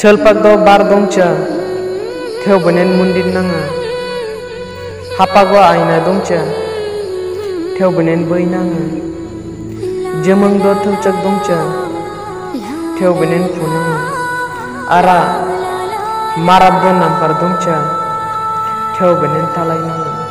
Chelpak do bar dongcha theo benen mundin nanga hapago aina dongcha theo benen boi nanga. Jemang do thauchak dongcha theo benen punanga ara, marab do nampar dongcha theo benen talai nanga.